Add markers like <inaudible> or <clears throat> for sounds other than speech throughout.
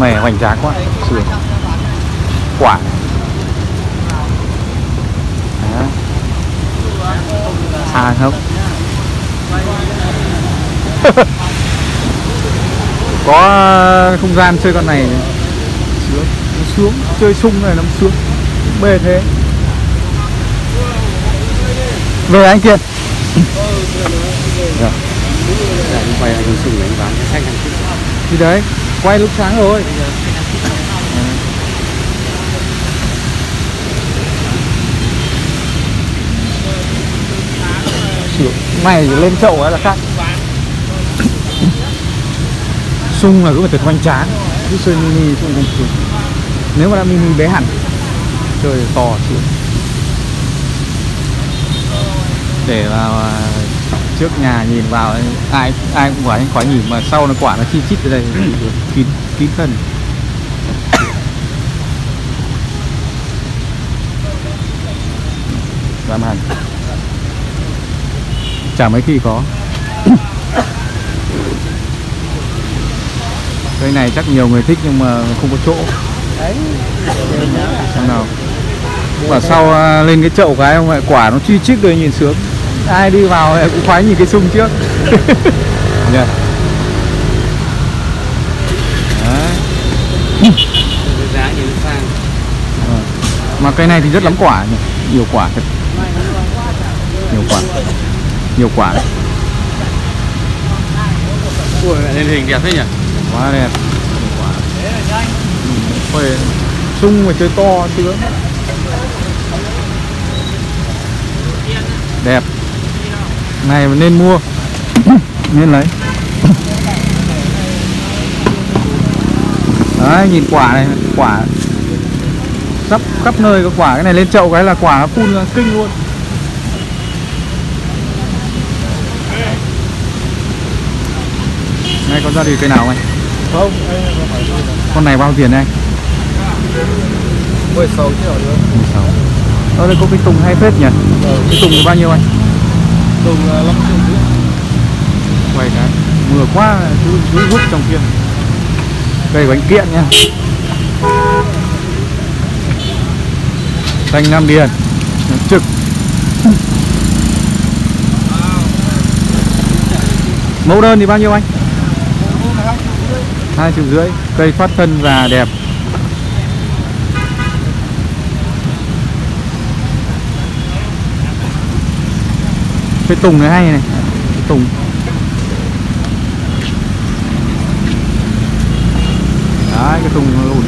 này hoành tráng quá sườn quả. Đó. xa không? <laughs> Có không gian chơi con này. Sướng. Nó sướng. Chơi sung này nó sướng. Bê thế. Về anh kiệt. Dạ. Dạ, đi quay anh sùng anh bán cái sách ăn chút. thì đấy quay lúc sáng rồi. Sướng. này. Lên chậu là khác. Sung là cũng phải thật hoành tráng. Chứ chơi mini cũng không nếu mà đã mini bé hẳn chơi to sướng để vào à, trước nhà nhìn vào ai ai cũng khỏi khỏi nhìn mà sau nó quả nó chi chít ở đây <clears throat> kín kín thân. Làm hẳn. Chả mấy khi có. <clears throat> Cây này chắc nhiều người thích nhưng mà không có chỗ. Xem nào. Quả sau à, lên cái chậu cái ông lại quả nó chi chít rồi nhìn sướng ai đi vào cũng khoái nhìn cái sung trước. <laughs> Nhỉ? Giá sang. Ờ. mà cây này thì rất lắm quả nhỉ. Nhiều quả thật. Nhiều quả. Nhiều quả đấy. Ui, lên hình đẹp thế nhỉ? quá đẹp. Nhiều quả. Ừ, phê sung mà chơi to sướng đẹp này nên mua. <coughs> Nên lấy. <coughs> Đấy nhìn quả này quả khắp khắp nơi có quả. Cái này lên chậu cái là quả nó phun kinh luôn. Này con ra thì cây nào anh? Không, có con này bao tiền anh 16 triệu nữa. 16 Ở đây có cái tùng hay phết nhỉ? Cái tùng thì bao nhiêu anh Tùng 5 triệu rưỡi. Quay cái, Mưa quá chú chú hút trong kia. Cây bánh kiện nha Xanh Nam Điền Trực. Mẫu đơn thì bao nhiêu anh? hai triệu rưỡi. Cây phát thân và đẹp. Cái tùng này hay này. Cái tùng. Đấy cái tùng lùn.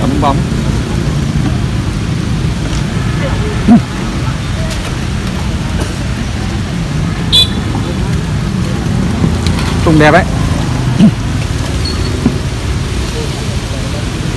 Ấm bóng. Tùng đẹp đấy.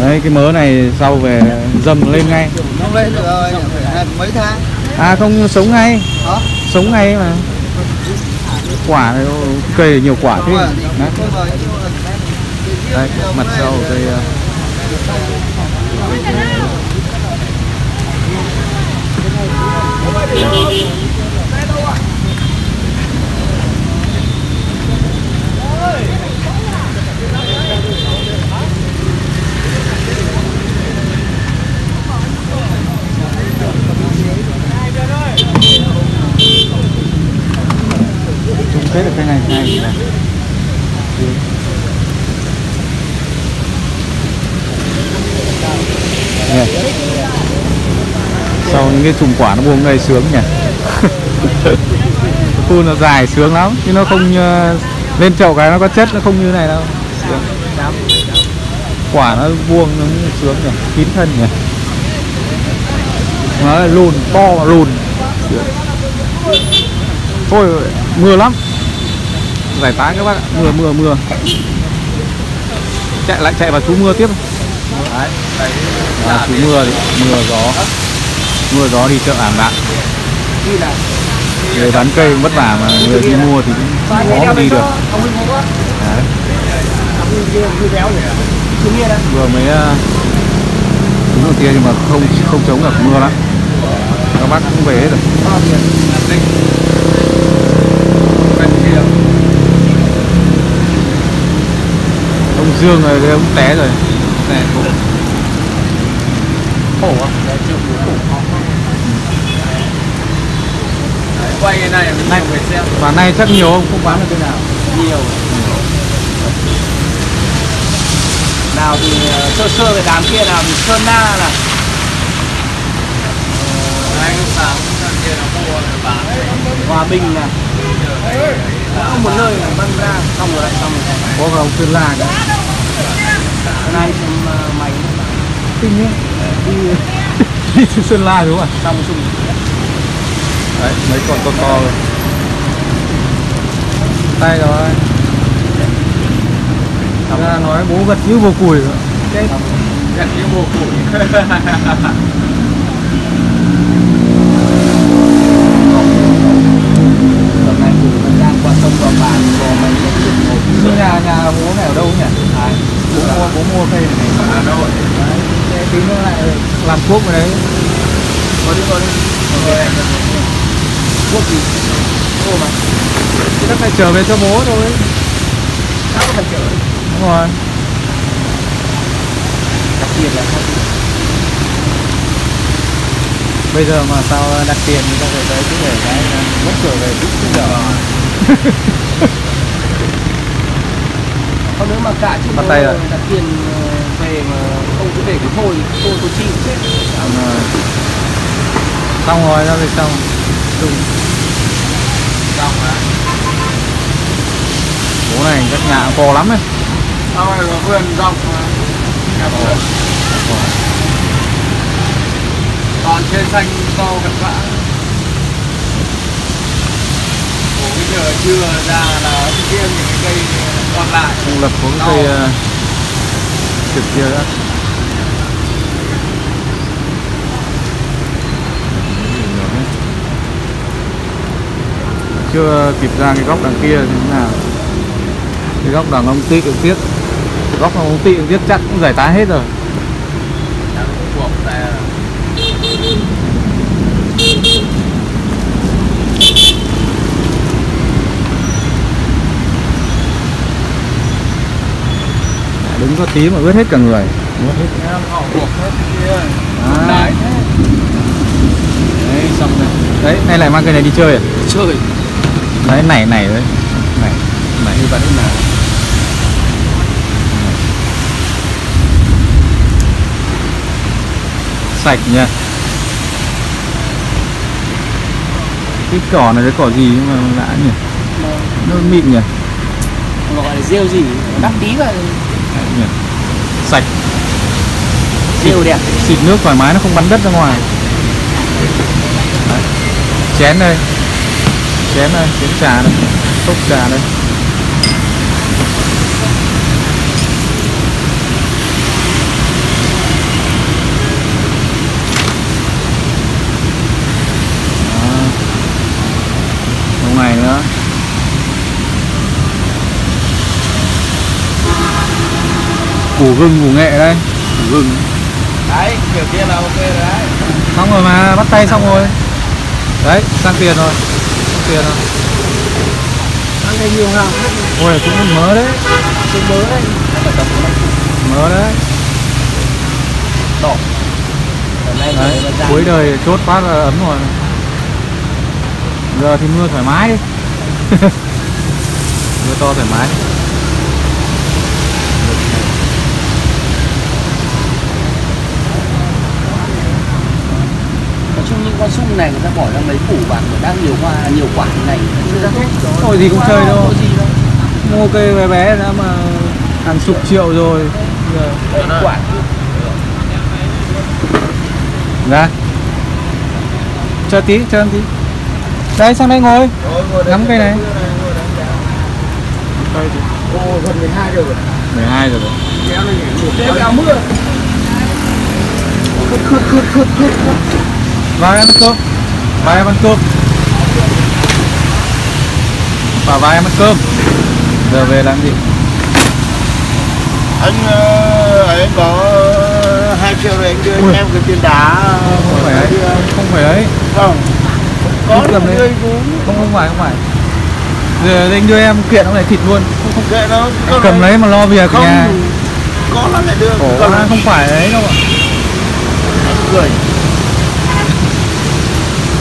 Đấy cái mớ này sau về dầm lên ngay. Không lên rồi, phải mấy tháng. À không sống ngay. Hả? Sống ngay mà. Quả này cây này nhiều quả thế. Đấy, rồi. Đấy mặt sau cây ờ, Chúng cái này này này. Nè. Sau những cái chùm quả nó buông đây sướng nhỉ <laughs> khu nó dài sướng lắm chứ nó không ờ, lên chậu cái nó có chất nó không như này đâu sướng. quả nó vuông nó sướng nhỉ kín thân nhỉ nó lùn to mà lùn Sướng. thôi mưa lắm giải tán các bác ạ. Mưa mưa mưa. Chạy lại chạy vào chú mưa tiếp. À, chú mưa thì mưa gió. Mưa gió đi chợ ảm đạm người bán cây cũng vất vả mà người đi mua thì cũng khó mà đi được. Đấy. Vừa mới ờ, đúng đầu tiên nhưng mà không không chống được mưa lắm. Các bác cũng về hết rồi Bao tiền? ông dương rồi cái ông té rồi. Này khổ khổ không đấy chưa khổ. Đấy, quay cái này nhiều người xem. Và nay chắc nhiều không không bán được cái nào. Nhiều. Nào thì ờ, sơ sơ cái đám kia nào thì sơn na là. Sáng kia nó mua bán hòa bình là. Không một nơi là băng ra xong rồi lại xong rồi. Có ông Sơn La cả Hôm nay xem ờ, mày kinh nhá đi <laughs> đi từ Sơn La đúng không ạ? xong sùng đấy mấy con to to rồi. Tay rồi. Ra nói bố gật như bồ củi rồi. Chết. Gần như mùa củi <laughs> tuần này cũng vẫn đang qua sông qua bàn bò mày vẫn được một Cái nhà nhà bố này ở đâu nhỉ Đấy. bố mua bố mua cây này Hà Nội đấy thế tí nữa lại làm thuốc ở đấy. Có đi có đi. Thuốc. Gì? Ô mà. Nó phải trở về cho bố thôi. Sao phải chở đúng rồi. Đặc biệt là sao bây giờ mà sao đặt tiền thì tao phải tới cứ để cái mất trở về chút chút giờ. Không nếu mà cả chứ rồi. đặt tiền mà không cứ để cái thôi thôi tôi chi cũng chết xong rồi. Xong rồi ra về xong? Đúng. xong á bố này các nhà to lắm ấy. Sau này có vườn rộng mà. Nhà vườn. Toàn trên xanh to vật vã Ủa, bây giờ chưa ra là riêng những cái cây còn lại. Ông lập có cái cây trực kia đó. Chưa kịp ra cái góc đằng kia thế nào? Cái góc đằng ông tị cũng tiếc. Cái góc ông tị cũng tiếc chắc cũng giải tán hết rồi. Đứng có tí mà ướt hết cả người. Ướt hết em họ buộc hết kia. À. đấy đấy xong rồi. Đấy nay lại mang cái này đi chơi à? Chơi. Đấy nảy nảy đấy nảy nảy thì vẫn là sạch nha cái cỏ này cái cỏ gì mà lạ nhỉ? Nó mịn nhỉ? Gọi là rêu gì? Đắp tí vào Đấy nhỉ. Sạch. Rêu đẹp xịt nước thoải mái nó không bắn đất ra ngoài. Đấy. chén đây. Chén đây chén trà đây. Cốc trà đây Đó. Trong này nữa củ gừng củ nghệ đây. Củ gừng. Đấy kiểu kia là ok rồi đấy. Xong rồi mà bắt tay xong rồi. Đấy sang tiền rồi. Sang tiền rồi. Ăn đây nhiều hàng ôi cũng mớ đấy. Cái mớ đấy. Mớ đấy. Đỏ. Đấy cuối đời chốt phát là ấm rồi. Giờ thì mưa thoải mái đi. <laughs> Mưa to thoải mái con sung này người ta bỏ ra mấy củ bạn mà đang nhiều hoa nhiều quả như này. Chưa ra hết Thôi gì cũng chơi đâu. có gì đâu. Mua cây bé bé đã mà hàng chục triệu rồi. Giờ. Quả ra chờ tí chờ tí. Đây sang đây ngồi. Ngắm cây này. Ồ, gần 12 giờ rồi. 12 rồi. Đấy. kéo này nhảy kéo mưa? Khướt khướt khướt khướt khướt vào em ăn cơm vào em ăn cơm bảo vào em ăn cơm giờ về làm gì? Anh ờ, anh có 2 triệu rồi anh đưa Ui. em cái tiền đá. Không phải ấy. Không phải ấy. Không. Có cầm cũng không không phải không phải. Giờ anh đưa em kiện ông này thịt luôn. Không kệ nó Anh cầm lấy mà lo việc không nhà. có nó lại đưa quá không phải đấy đâu ạ. Cười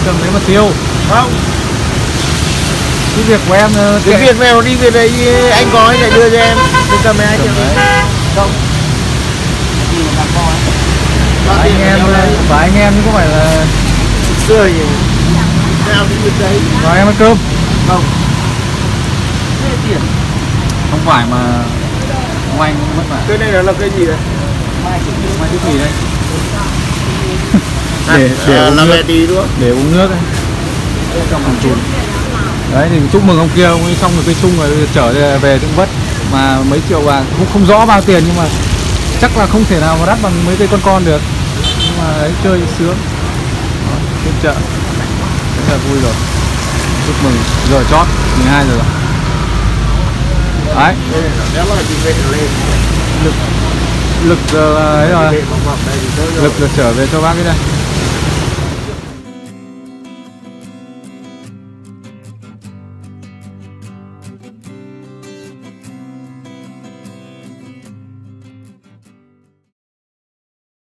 cầm lấy mà tiêu không. Cái việc của em ờ, cái việc nào đi về đây anh có anh lại đưa cho em. Tôi cầm hai triệu đấy. Không. Phải tiền anh em của ờ, đấy. phải anh em chứ không phải là xưa gì nào cũng được đấy. Vào em ăn cơm. Không. Không phải mà ông anh mất mà cái này là, là cái gì đấy? Mai cái gì đây. à, <laughs> để để à, uống nước. đúng không? Để uống nước ấy. đấy thì chúc mừng ông kia ông ấy xong rồi cây sung rồi trở về- Thượng Vất. Mà mấy triệu vàng không không rõ bao tiền nhưng mà chắc là không thể nào mà đắt bằng mấy cây con con được. Nhưng mà đấy chơi sướng. Đó, trên chợ. Rất là vui rồi. Chúc mừng giờ chót 12 giờ rồi. Đấy. Lực lực ờ, ấy rồi. Lực là trở về cho bác cái đây